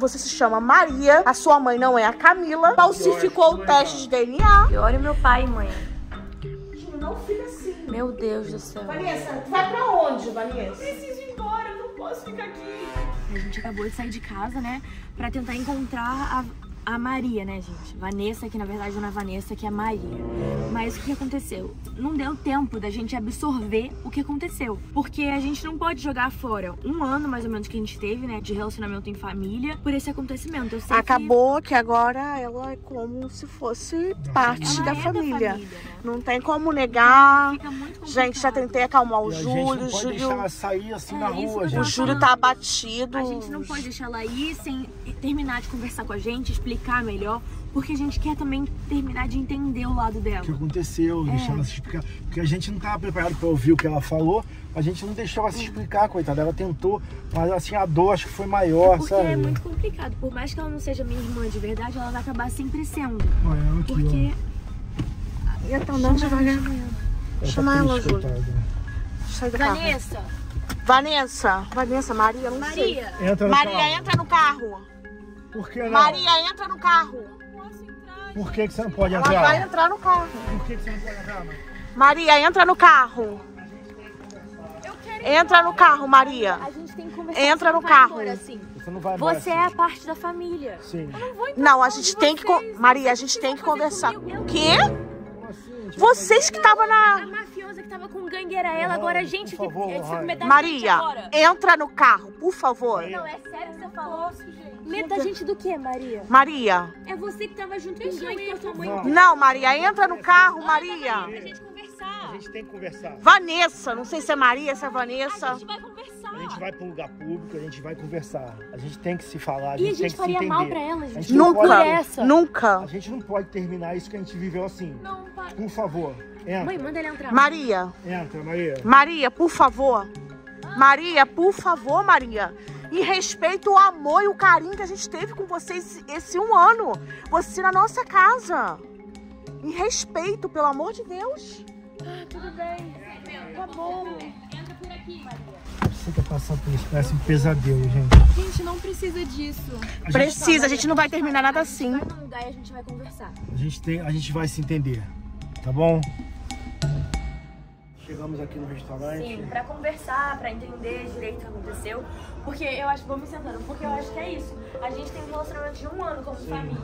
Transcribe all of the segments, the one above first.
Você se chama Maria, a sua mãe não é a Camila. Falsificou o teste de DNA. E olha o meu pai e mãe. Não fica assim. Meu Deus do céu. Vanessa, tu vai pra onde, Vanessa? Preciso ir embora, eu não posso ficar aqui. A gente acabou de sair de casa, né? Pra tentar encontrar a, a Maria, né, gente? Vanessa, que na verdade não é Vanessa, que é Maria. Mas o que aconteceu? Não deu tempo da gente absorver o que aconteceu. Porque a gente não pode jogar fora um ano, mais ou menos, que a gente teve, né? De relacionamento em família, por esse acontecimento. Eu sei Acabou que agora ela é como se fosse parte que ela da é família. Da família né? Não tem como negar. Fica muito Gente, já tentei acalmar o E a gente Júlio. não pode Júlio, deixar ela sair assim É, na que rua, eu o gente. Júlio tá abatido. A gente não pode deixar ela ir sem terminar de conversar com a gente, explicar melhor, porque a gente quer também terminar de entender o lado dela. O que aconteceu, É. deixar ela se explicar. Porque a gente não estava preparado para ouvir o que ela falou, a gente não deixou ela se explicar, coitada. Ela tentou, mas assim, a dor acho que foi maior, Porque sabe? é muito complicado. Por mais que ela não seja minha irmã de verdade, ela vai acabar sempre sendo. Olha, ela aqui, Porque. Ela tá andando devagar. ó. Chama ela, Júlio. coitada. Sai do carro. Vanessa! Vanessa. Vanessa, Maria, não sei. Maria! Entra no Maria, carro. entra no carro. Por que não? Maria, entra no carro. Por que, que você não pode Ela entrar? vai entrar no carro. Por que, que você não pode entrar, mãe? Maria, entra no carro. Entra no carro, Maria. A gente tem que conversar. Entra no não carro. embora assim. Você não vai embora Você é a parte da família. Sim. Não, a gente tem que. con- Maria, a gente tem que conversar. O quê? Assim? Vocês que estavam A na. mafiosa que tava com gangue era ela, agora a gente por que. favor, é, Maria, agora. entra no carro, por favor. Não, é sério que você falou? Meta a gente do que, Maria? Maria. É você que tava junto com o com a sua mãe. Não. Não, Maria, entra no carro, Maria. Pra gente conversar. A gente tem que conversar. Vanessa, não sei se é Maria, se é A Vanessa. gente vai conversar. A gente vai pro lugar público, a gente vai conversar. A gente tem que se falar, a E gente, a gente tem que se faria entender. mal pra ela, A gente. não Nunca, pode- essa. nunca. A gente não pode terminar isso que a gente viveu assim. Não, pai. Por favor, entra. Mãe, manda ele entrar. Maria, Entra, Maria. Maria, por favor. Maria, por favor, Maria. E respeita o amor e o carinho que a gente teve com vocês esse um ano. Você na nossa casa. E respeito, pelo amor de Deus. Tudo bem. Tá bom. Entra por aqui, Maria. Você quer passar por isso? Parece um pesadelo, gente. Gente, não precisa disso. A gente, Precisa, a gente não vai terminar nada assim. Vai num lugar e a gente vai conversar. a gente tem, a gente vai se entender, tá bom? Chegamos aqui no restaurante. Sim, pra conversar, pra entender direito o que aconteceu. Porque eu acho, vamos sentando, porque eu acho que é isso. A gente tem um relacionamento de um ano como família.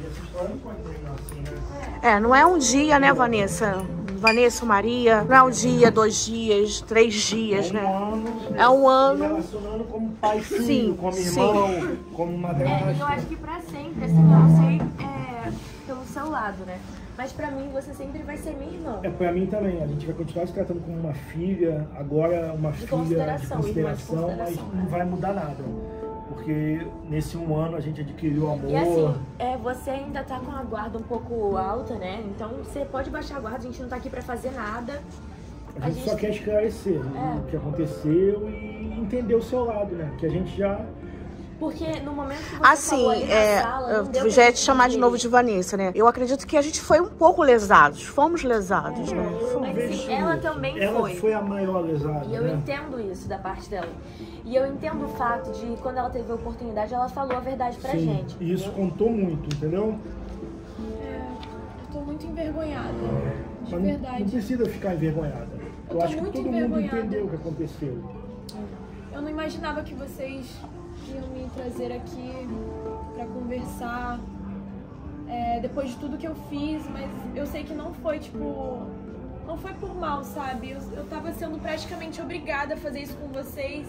E essa história não pode terminar assim, né? É, não é um dia, né, Vanessa? Vanessa, Maria, não é um dia, dois dias, três dias, Um né? ano. É um Se ano. relacionando como pai filho, Sim, como sim. irmão, como É, e eu madrasta. acho que pra sempre, assim, eu não sei é, pelo seu lado, né? Mas pra mim, você sempre vai ser minha irmã. É pra mim também, a gente vai continuar se tratando como uma filha, agora uma filha de consideração, de consideração, mas consideração, não né? vai mudar nada. Porque nesse um ano a gente adquiriu amor. E assim, é, você ainda tá com a guarda um pouco alta, né? Então você pode baixar a guarda, a gente não tá aqui pra fazer nada. a, gente só quer esclarecer É. o que aconteceu e entender o seu lado, né? Que a gente já. Porque no momento que você Assim, falou ali na é, sala, já ia te chamar de novo de Vanessa, né? Eu acredito que a gente foi um pouco lesados. Fomos lesados, né? Mas vejo sim, ela também Ela foi. foi a maior lesada. E eu né? entendo isso da parte dela. E eu entendo o fato de, quando ela teve a oportunidade, ela falou a verdade pra Sim, gente. e isso contou muito, entendeu? É, eu tô muito envergonhada. De Mas não- Não verdade. precisa ficar envergonhada. Eu Eu tô acho que muito todo mundo envergonhada. entendeu o que aconteceu. Eu não imaginava que vocês iam me trazer aqui pra conversar. é, depois de tudo que eu fiz, mas eu sei que não foi, tipo. Não foi por mal, sabe? Eu, eu tava sendo praticamente obrigada a fazer isso com vocês.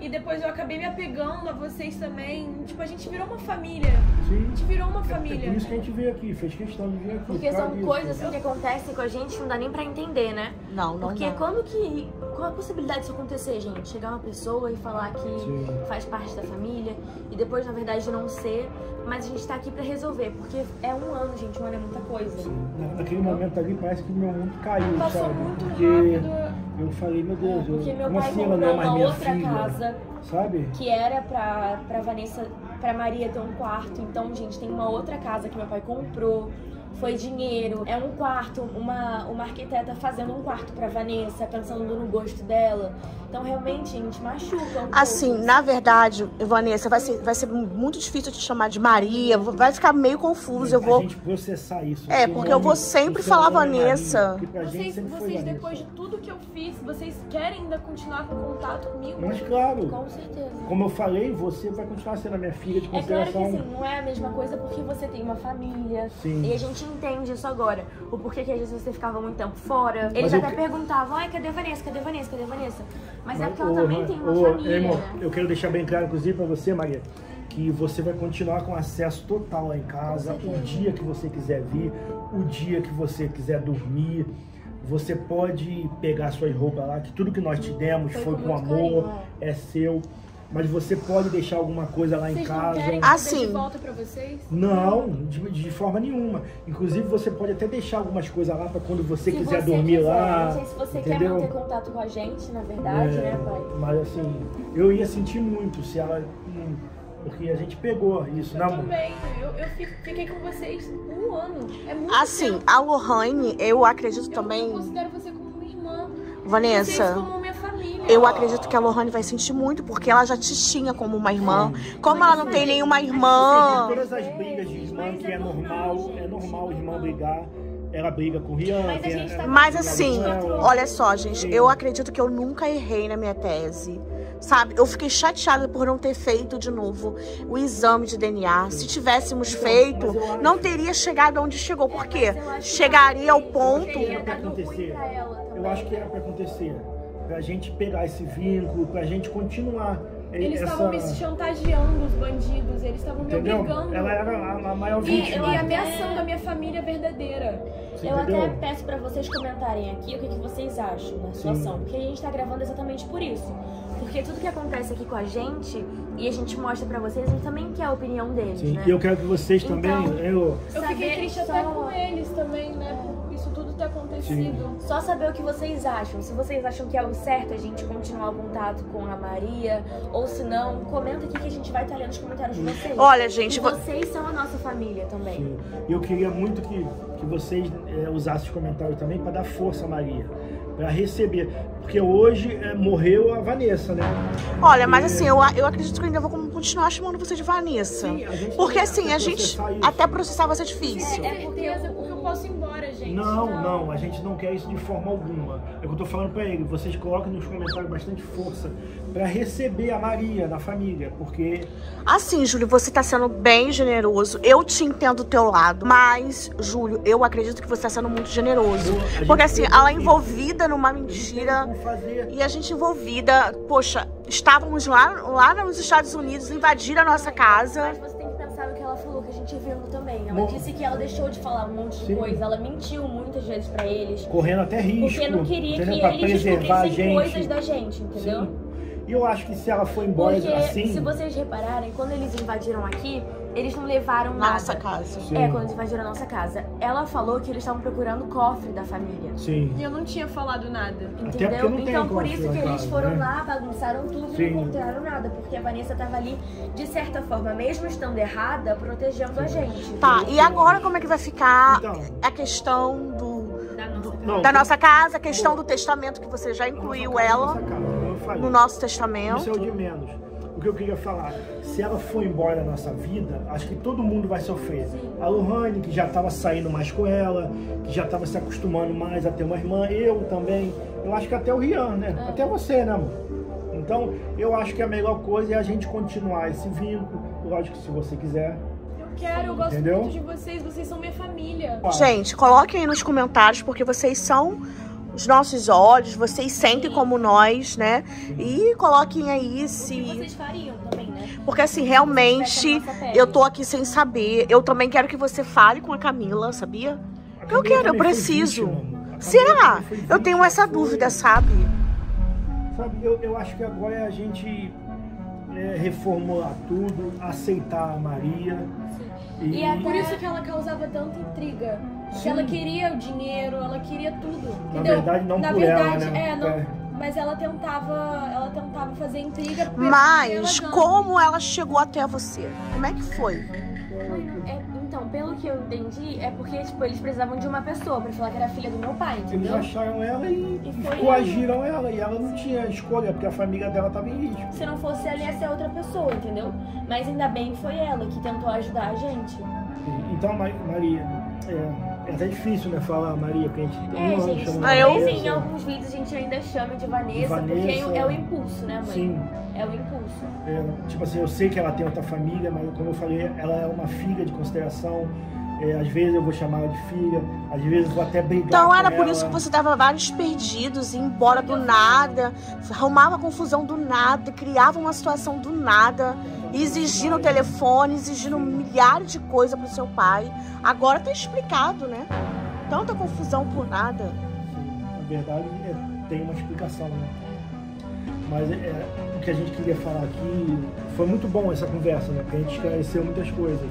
E depois eu acabei me apegando a vocês também. Tipo, a gente virou uma família. A Sim. gente virou uma É família. por isso que a gente veio aqui, fez questão de vir aqui. Porque são coisas assim que acontecem com a gente não dá nem pra entender, né? Não, não Porque dá. quando que. Qual a possibilidade disso acontecer, gente? Chegar uma pessoa e falar que Sim. faz parte da família e depois, na verdade, não ser. Mas a gente tá aqui pra resolver. Porque é um ano, gente. Um ano é muita coisa. Na- Naquele momento ali parece que meu mundo caiu, Passou sabe? muito Porque rápido. eu falei, meu Deus, eu, Porque meu como pai assim ela não é mais uma minha outra filha? casa Sabe? que era pra, pra Vanessa, pra Maria ter um quarto. Então, gente, tem uma outra casa que meu pai comprou. Foi dinheiro, é um quarto, uma, uma arquiteta fazendo um quarto pra Vanessa, pensando no gosto dela. Então, realmente, a gente machuca um Assim, pouco. na verdade, Vanessa, vai ser, vai ser muito difícil te chamar de Maria, vai ficar meio confuso. Eu A vou. gente processar isso. É, O porque eu vou nome- sempre falar nome Vanessa. Maria, Vocês, vocês Vanessa. depois de tudo que eu fiz, vocês querem ainda continuar com contato comigo? Mas claro, Com certeza. como eu falei, você vai continuar sendo a minha filha de É claro que consideração. assim, não é a mesma coisa porque você tem uma família. Sim. E a gente entende isso agora. O porquê que às vezes você ficava muito tempo fora. Eles eu até que- perguntavam, ai, cadê a Vanessa? Cadê a Vanessa? Cadê a Vanessa? Mas, é porque ela também tem uma ô, família, irmão, né? Eu quero deixar bem claro, inclusive, pra você, Maria, que você vai continuar com acesso total lá em casa, o dia que você quiser vir, o dia que você quiser dormir. Você pode pegar suas roupas lá, que tudo que nós te demos Foi foi, com amor, carinho, é seu. Mas você pode deixar alguma coisa lá em Vocês não casa. querem que eu Assim. de volta pra vocês? Não, de, de forma nenhuma. Inclusive, você pode até deixar algumas coisas lá para quando você Se quiser você dormir quiser, lá. Não sei se você entendeu? quer manter contato com a gente, na verdade, É, né, pai? Mas assim, eu ia sentir muito se ela. hum, Porque a gente pegou isso, né, Eu amor? também. Eu, eu fiquei com vocês um ano. É muito Assim, tempo. a Lohane, eu acredito Eu, também. eu considero você como uma irmã. Vocês Vanessa. como minha família. Eu acredito que a Lohane vai sentir muito, porque ela já te tinha como uma irmã. Como ela não tem nenhuma irmã. Todas as brigas de irmã, que é normal, é normal irmã brigar. Ela briga com o Rian. Mas a tem gente tá- Mas assim, olha só, gente, eu acredito que eu nunca errei na minha tese. Sabe? Eu fiquei chateada por não ter feito de novo o exame de DNA. Se tivéssemos feito, não teria chegado onde chegou. Por quê? Chegaria ao ponto. Eu acho que era pra acontecer. Pra gente pegar esse vínculo, pra gente continuar. Eles essa... estavam me chantageando, os bandidos. Eles estavam me obrigando. Ela era a, a maior E, vítima. e ameaçando a minha família verdadeira. Você Eu entendeu? até peço pra vocês comentarem aqui o que, que vocês acham da situação. Porque a gente tá gravando exatamente por isso. Porque tudo que acontece aqui com a gente e a gente mostra pra vocês, a gente também quer a opinião deles, Sim, né? e eu quero que vocês também. Então- eu, Eu fiquei Saber triste só- até com eles também, né? Isso tudo ter acontecido. Só saber o que vocês acham. Se vocês acham que é o certo a gente continuar o contato com a Maria, ou se não, comenta aqui que a gente vai estar lendo os comentários de vocês. Olha, gente, E vo- vocês são a nossa família também. Sim. E eu queria muito que, que vocês é, usassem os comentários também para dar força a Maria, para receber. Porque hoje é, morreu a Vanessa, né? Olha, mas assim, eu, eu acredito que eu ainda vou continuar chamando você de Vanessa. Sim, a gente Porque assim, a gente. isso. Até processar vai ser difícil. É porque, porque eu posso ir embora, gente. Não, não, a gente não quer isso de forma alguma. É o que eu tô falando para ele. Vocês coloquem nos comentários bastante força para receber a Maria na família, porque Assim, Júlio, você tá sendo bem generoso. Eu te entendo do teu lado. Mas, Júlio, eu acredito que você tá sendo muito generoso. gente Porque assim, ela disso. envolvida numa mentira. como fazer. E a gente envolvida, poxa, estávamos lá, lá nos Estados Unidos, invadiram a nossa casa. Falou, que a gente viu também. Ela Mo- disse que ela deixou de falar um monte de Sim. coisa. Ela mentiu muitas vezes pra eles. Correndo até risco. Porque não queria entendeu? que Pra eles descobrissem coisas da gente, entendeu? Sim. E eu acho que se ela for embora Porque, assim. se vocês repararem, quando eles invadiram aqui, eles não levaram Na nada. nossa casa. Sim. É, quando eles invadiram a nossa casa. Ela falou que eles estavam procurando o cofre da família. Sim. E eu não tinha falado nada. Entendeu? não tem Então por isso que eles casa, foram né? lá, bagunçaram tudo e Sim. não encontraram nada. Porque a Vanessa tava ali, de certa forma, mesmo estando errada, protegendo a gente. Tá, e agora como é que vai ficar Então. a questão do, Da nossa casa. Não, da nossa casa, a questão do testamento, que você já incluiu ela no nosso Isso é testamento. o de menos. O que eu queria falar, se ela for embora da nossa vida, acho que todo mundo vai sofrer. A Lohane, que já estava saindo mais com ela, que já estava se acostumando mais a ter uma irmã, eu também. Eu acho que até o Rian, né? Até você, né, amor? Então, eu acho que a melhor coisa é a gente continuar esse vínculo. Lógico que se você quiser. Eu quero, eu gosto Entendeu? muito de vocês, vocês são minha família. Gente, coloquem aí nos comentários, porque vocês são os nossos olhos, vocês sentem como nós, né? E coloquem aí O que se. vocês fariam também, né? Porque assim, realmente, eu tô aqui sem saber. Eu também quero que você fale com a Camila, sabia? A Eu Camila quero, eu também foi preciso. vítima, Será? Eu tenho essa foi. dúvida, sabe? Sabe, eu, eu acho que agora é a gente é, reformular tudo, aceitar a Maria. E, E até- Por isso que ela causava tanta intriga. Sim. ela queria o dinheiro, ela queria tudo. Na Entendeu? verdade, não Na por verdade, ela, né? é, não. É. Mas ela tentava, ela tentava fazer intriga. Mas pela como ela chegou até você? Como é que foi? É, então, pelo que eu entendi, é porque, tipo, eles precisavam de uma pessoa pra falar que era filha do meu pai, Eles entendeu? acharam ela e, E coagiram ela. E ela não tinha escolha, porque a família dela estava em risco. Se não fosse ela, ia ser outra pessoa, entendeu? Mas ainda bem que foi ela que tentou ajudar a gente. Então, Ma- Maria, é, é até difícil, né, falar Maria, porque a gente tem É, um gente, chamando Ah, eu- em alguns vídeos a gente ainda chama de Vanessa, Vanessa. porque é, o- é o impulso, né, mãe? Sim, É o impulso. é, tipo assim, eu sei que ela tem outra família, mas como eu falei, ela é uma filha de consideração. É, às vezes eu vou chamar ela de filha, às vezes eu vou até brigar Então com era por ela. isso que você dava vários perdidos, ia embora do nada, arrumava confusão do nada, criava uma situação do nada, exigindo telefone, exigindo milhares de coisas pro seu pai. Agora tá explicado, né? Tanta confusão por nada. Sim, na verdade, é, tem uma explicação, né? Mas é, o que a gente queria falar aqui foi muito bom essa conversa, né? Porque a gente esclareceu muitas coisas.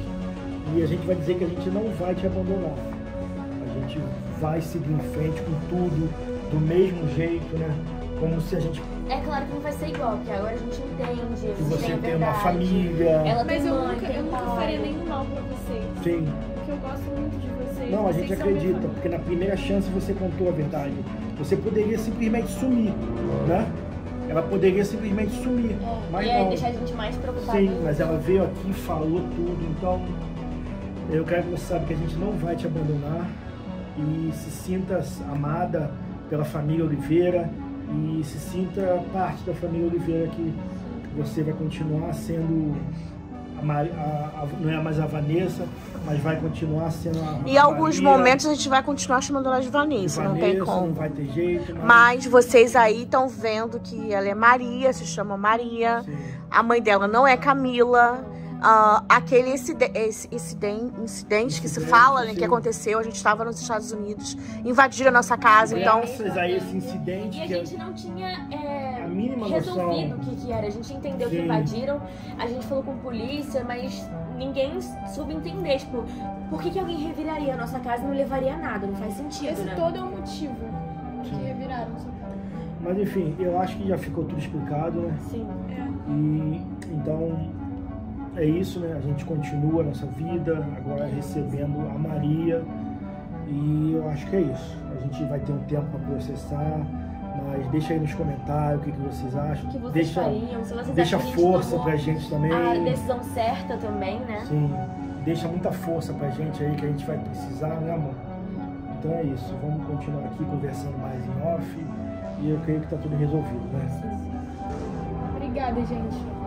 E a gente vai dizer que a gente não vai te abandonar. A gente vai seguir em frente com tudo, do mesmo jeito, né? Como se a gente. É claro que não vai ser igual, porque agora a gente entende, Que você tem a tem uma família. Ela Mas tem eu mãe, nunca, tem eu nunca faria nenhum mal pra vocês. Sim. Porque eu gosto muito de vocês. Não, a gente minha acredita, porque na primeira chance você contou a verdade. Você poderia simplesmente sumir, né? Ela poderia simplesmente sumir. Mas e aí não. deixar a gente mais preocupada. Sim, mas ela veio aqui, falou tudo, então eu quero que você saiba que a gente não vai te abandonar e se sinta amada pela família Oliveira e se sinta parte da família Oliveira que você vai continuar sendo a, a- a- não é mais a Vanessa, mas vai continuar sendo a E em alguns Maria, momentos a gente vai continuar chamando ela de Vanessa, não tem Vanessa, como. não vai ter jeito, mas, Mas vocês aí estão vendo que ela é Maria, se chama Maria. Sim. A mãe dela não é Camila. Ah, aquele esse inciden- incidente que se Incidente, fala, né, que aconteceu, a gente estava nos Estados Unidos, invadiram a nossa casa, então Graças a esse incidente E a que gente não tinha é, a mínima resolvido o que, que era. A gente entendeu que Sim. invadiram, a gente falou com polícia, mas ninguém soube entender. Tipo, por que, que alguém reviraria a nossa casa e não levaria nada? Não faz sentido, Esse né? todo é o motivo que reviraram sua casa. Mas enfim, eu acho que já ficou tudo explicado, né? Sim. É. E então é isso, né? A gente continua a nossa vida, agora recebendo a Maria. E eu acho que é isso. A gente vai ter um tempo para processar, mas deixa aí nos comentários o que, que vocês acham. O que vocês deixa fariam? Se vocês deixa força pra gente também. A decisão certa também, né? Sim, deixa muita força pra gente aí que a gente vai precisar, né, amor? Então é isso. Vamos continuar aqui conversando mais em off. E eu creio que tá tudo resolvido, né? Obrigada, gente.